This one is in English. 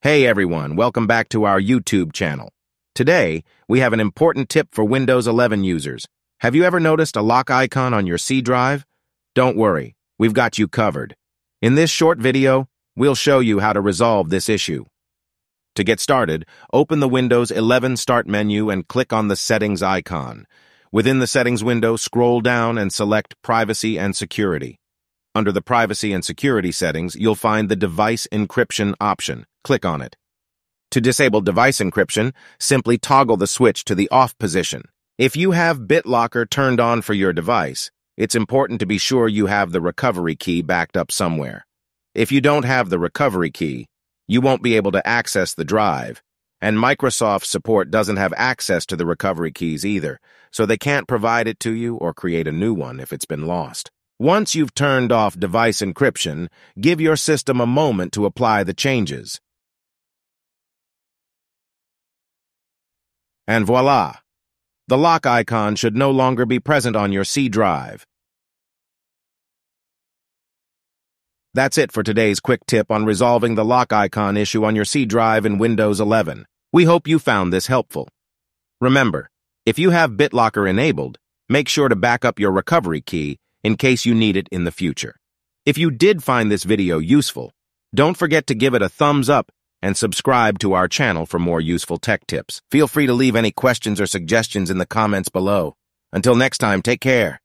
Hey everyone, welcome back to our YouTube channel. Today, we have an important tip for Windows 11 users. Have you ever noticed a lock icon on your C drive? Don't worry, we've got you covered. In this short video, we'll show you how to resolve this issue. To get started, open the Windows 11 Start menu and click on the Settings icon. Within the Settings window, scroll down and select Privacy and Security. Under the Privacy and Security settings, you'll find the Device Encryption option. Click on it. To disable device encryption, simply toggle the switch to the off position. If you have BitLocker turned on for your device, it's important to be sure you have the recovery key backed up somewhere. If you don't have the recovery key, you won't be able to access the drive, and Microsoft support doesn't have access to the recovery keys either, so they can't provide it to you or create a new one if it's been lost. Once you've turned off device encryption, give your system a moment to apply the changes. And voila! The lock icon should no longer be present on your C drive. That's it for today's quick tip on resolving the lock icon issue on your C drive in Windows 11. We hope you found this helpful. Remember, if you have BitLocker enabled, make sure to back up your recovery key in case you need it in the future. If you did find this video useful, don't forget to give it a thumbs up and subscribe to our channel for more useful tech tips. Feel free to leave any questions or suggestions in the comments below. Until next time, take care.